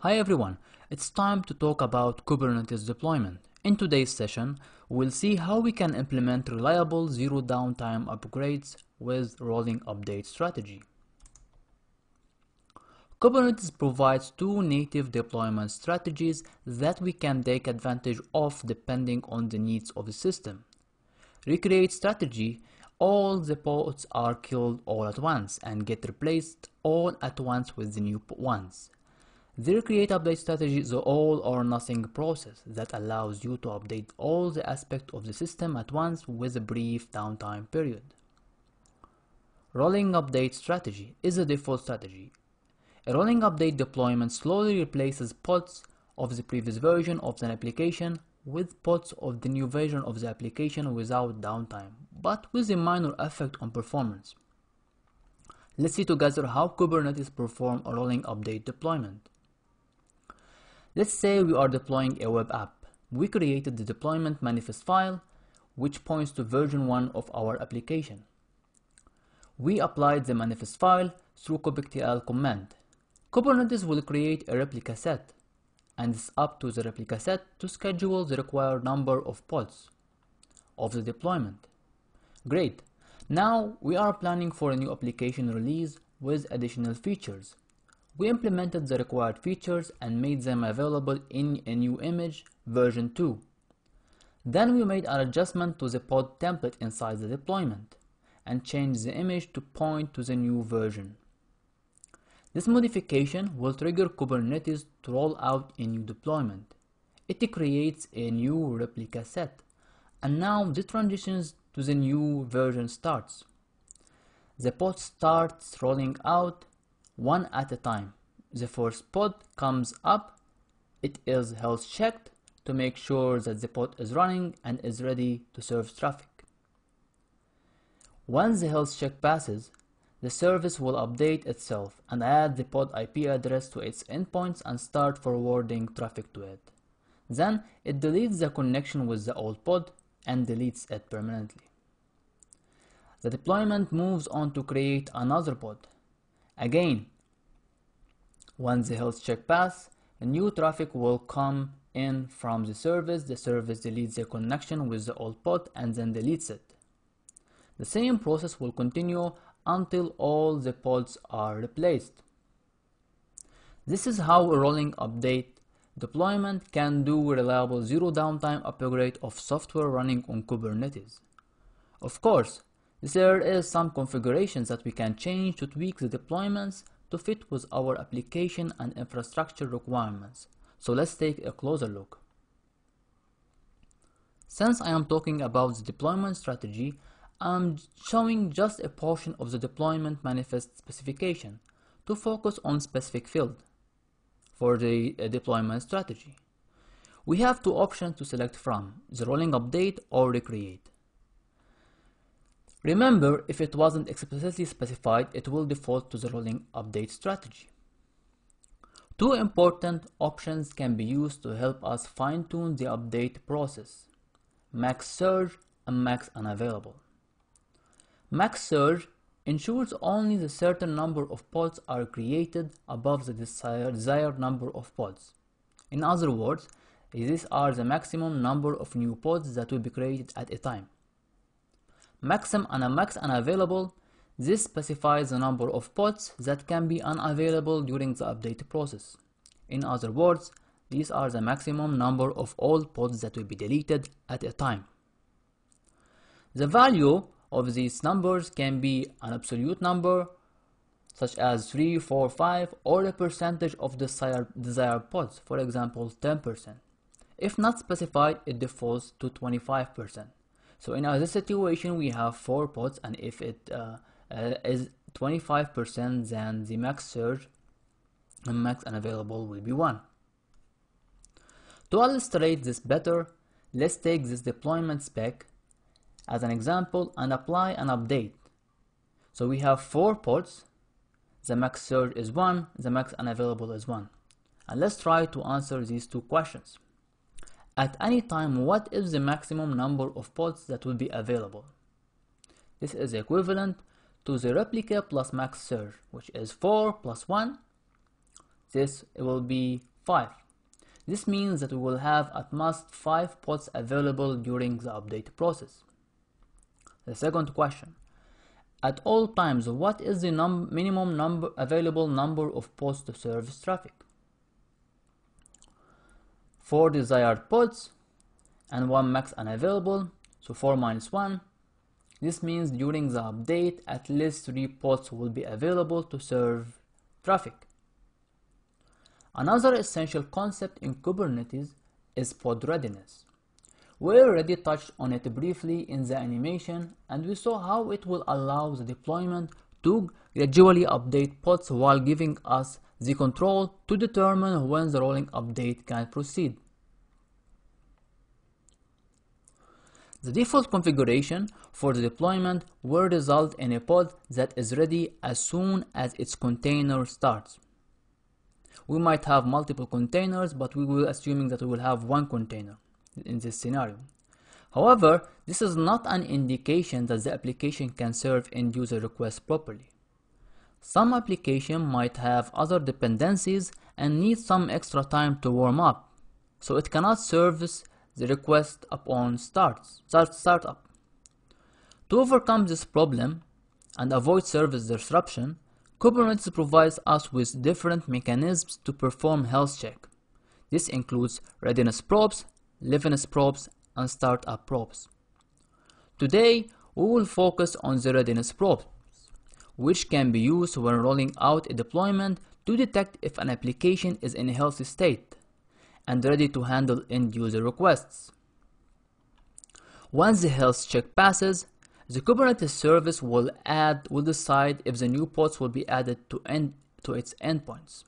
Hi everyone, it's time to talk about Kubernetes deployment. In today's session, we'll see how we can implement reliable zero downtime upgrades with rolling update strategy. Kubernetes provides two native deployment strategies that we can take advantage of depending on the needs of the system. Recreate strategy, all the pods are killed all at once and get replaced all at once with the new ones. The recreate update strategy is an all or nothing process that allows you to update all the aspects of the system at once with a brief downtime period. Rolling update strategy is a default strategy a rolling update deployment slowly replaces pods of the previous version of an application with pods of the new version of the application without downtime, but with a minor effect on performance. Let's see together how Kubernetes perform a rolling update deployment. Let's say we are deploying a web app. We created the deployment manifest file, which points to version 1 of our application. We applied the manifest file through kubectl command. Kubernetes will create a replica set, and it's up to the replica set to schedule the required number of pods of the deployment. Great! Now we are planning for a new application release with additional features. We implemented the required features and made them available in a new image version 2. Then we made an adjustment to the pod template inside the deployment and changed the image to point to the new version. This modification will trigger Kubernetes to roll out a new deployment. It creates a new replica set, and now the transitions to the new version starts. The pod starts rolling out one at a time. The first pod comes up, it is health checked to make sure that the pod is running and is ready to serve traffic. Once the health check passes, the service will update itself and add the pod IP address to its endpoints and start forwarding traffic to it. Then it deletes the connection with the old pod and deletes it permanently. The deployment moves on to create another pod. Again, once the health check pass, new traffic will come in from the service. The service deletes the connection with the old pod and then deletes it. The same process will continue until all the pods are replaced. This is how a rolling update deployment can do reliable zero downtime upgrade of software running on Kubernetes. Of course, there is some configurations that we can change to tweak the deployments to fit with our application and infrastructure requirements. So let's take a closer look. Since I am talking about the deployment strategy, I'm showing just a portion of the deployment manifest specification to focus on specific field for the uh, deployment strategy. We have two options to select from, the rolling update or recreate. Remember, if it wasn't explicitly specified, it will default to the rolling update strategy. Two important options can be used to help us fine-tune the update process, max surge and max unavailable. Max surge ensures only the certain number of pods are created above the desired, desired number of pods. In other words, these are the maximum number of new pods that will be created at a time. Maxim and a max unavailable, this specifies the number of pods that can be unavailable during the update process. In other words, these are the maximum number of all pods that will be deleted at a time. The value of these numbers can be an absolute number such as 3, 4, 5 or a percentage of the desired, desired pods, for example 10%. If not specified, it defaults to 25%. So in this situation, we have 4 pods and if it uh, uh, is 25% then the max surge and max unavailable will be 1. To illustrate this better, let's take this deployment spec as an example and apply an update. So we have four pods. The max surge is 1, the max unavailable is 1. And let's try to answer these two questions. At any time, what is the maximum number of pods that will be available? This is equivalent to the replica plus max surge, which is 4 plus 1. this will be 5. This means that we will have at most 5 pods available during the update process. The second question. At all times, what is the num minimum number available number of pods to service traffic? 4 desired pods and 1 max unavailable, so 4 minus 1. This means during the update, at least 3 pods will be available to serve traffic. Another essential concept in Kubernetes is pod readiness. We already touched on it briefly in the animation and we saw how it will allow the deployment to gradually update pods while giving us the control to determine when the rolling update can proceed. The default configuration for the deployment will result in a pod that is ready as soon as its container starts. We might have multiple containers, but we will assuming that we will have one container in this scenario. However, this is not an indication that the application can serve end user requests properly. Some application might have other dependencies and need some extra time to warm up, so it cannot service the request upon starts, start startup. To overcome this problem and avoid service disruption, Kubernetes provides us with different mechanisms to perform health check. This includes readiness probes, liveness probes, and startup probes. Today, we will focus on the readiness probes, which can be used when rolling out a deployment to detect if an application is in a healthy state and ready to handle end user requests. Once the health check passes, the Kubernetes service will add will decide if the new pods will be added to end to its endpoints.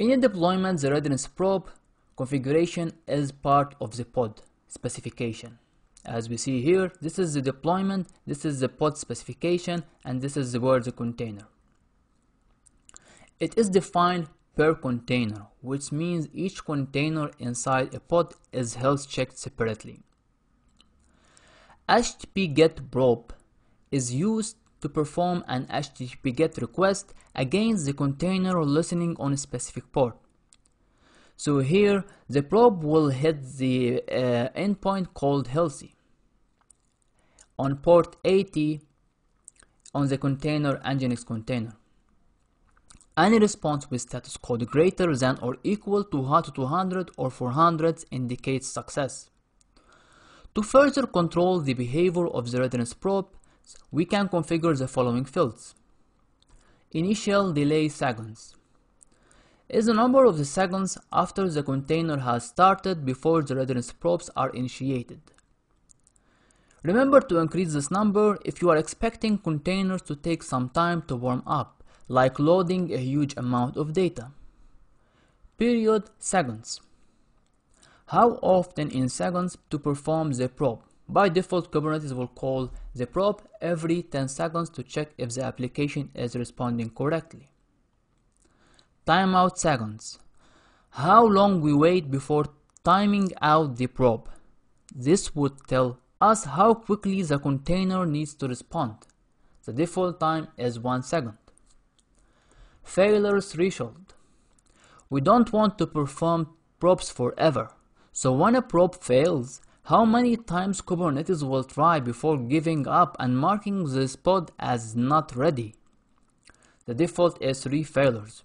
In a deployment, the readiness probe configuration is part of the pod specification. As we see here, this is the deployment, this is the pod specification, and this is the word the container. It is defined per container, which means each container inside a pod is health checked separately. HTTP GET probe is used to perform an HTTP GET request against the container listening on a specific port. So here, the probe will hit the uh, endpoint called healthy on port 80 on the container Nginx container. Any response with status code greater than or equal to 200 or 400 indicates success. To further control the behavior of the readiness probe, we can configure the following fields. Initial delay seconds is the number of the seconds after the container has started before the readiness probes are initiated. Remember to increase this number if you are expecting containers to take some time to warm up like loading a huge amount of data. Period seconds. How often in seconds to perform the probe? By default, Kubernetes will call the probe every 10 seconds to check if the application is responding correctly. Timeout seconds. How long we wait before timing out the probe. This would tell us how quickly the container needs to respond. The default time is 1 second. Failure threshold. We don't want to perform probes forever. So when a probe fails, how many times Kubernetes will try before giving up and marking this pod as not ready? The default is 3 failures.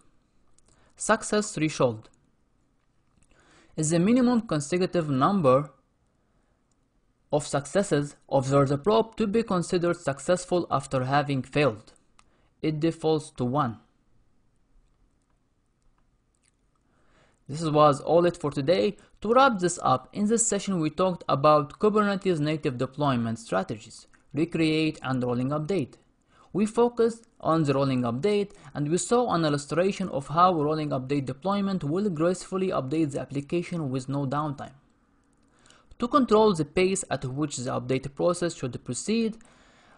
Success threshold is the minimum consecutive number of successes of the probe to be considered successful after having failed. It defaults to 1. This was all it for today. To wrap this up, in this session we talked about Kubernetes native deployment strategies, recreate and rolling update. We focused on the rolling update and we saw an illustration of how rolling update deployment will gracefully update the application with no downtime. To control the pace at which the update process should proceed,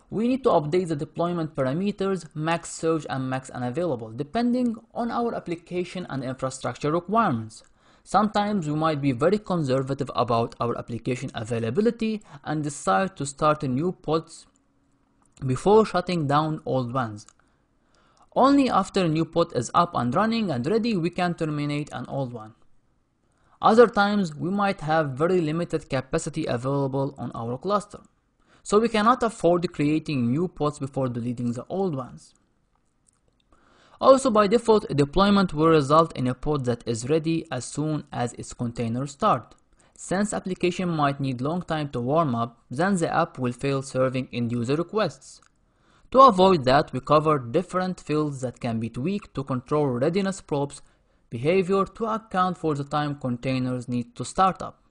we need to update the deployment parameters max surge and max unavailable depending on our application and infrastructure requirements. Sometimes we might be very conservative about our application availability and decide to start new pods before shutting down old ones. Only after a new pod is up and running and ready we can terminate an old one. Other times we might have very limited capacity available on our cluster, so we cannot afford creating new pods before deleting the old ones. Also by default, a deployment will result in a pod that is ready as soon as its containers start. Since application might need long time to warm up, then the app will fail serving end user requests. To avoid that, we cover different fields that can be tweaked to control readiness probes behavior to account for the time containers need to start up.